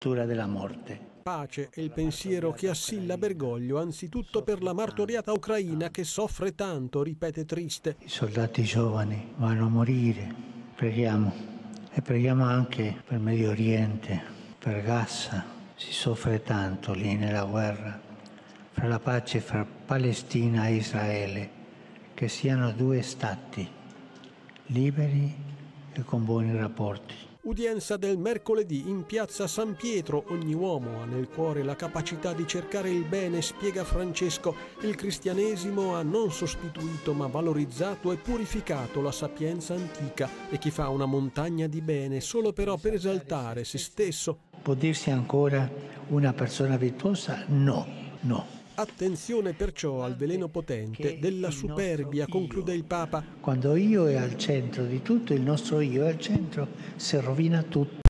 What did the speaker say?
della morte. Pace è il pensiero che assilla Bergoglio, anzitutto per la martoriata ucraina che soffre tanto, ripete triste. I soldati giovani vanno a morire, preghiamo e preghiamo anche per Medio Oriente, per Gaza. Si soffre tanto lì nella guerra, fra la pace fra Palestina e Israele, che siano due stati liberi e con buoni rapporti. Udienza del mercoledì in piazza San Pietro. Ogni uomo ha nel cuore la capacità di cercare il bene, spiega Francesco. Il cristianesimo ha non sostituito ma valorizzato e purificato la sapienza antica e chi fa una montagna di bene solo però per esaltare se stesso. Può dirsi ancora una persona virtuosa? No, no. Attenzione perciò al veleno potente della superbia, conclude il Papa. Quando io è al centro di tutto, il nostro io è al centro, si rovina tutto.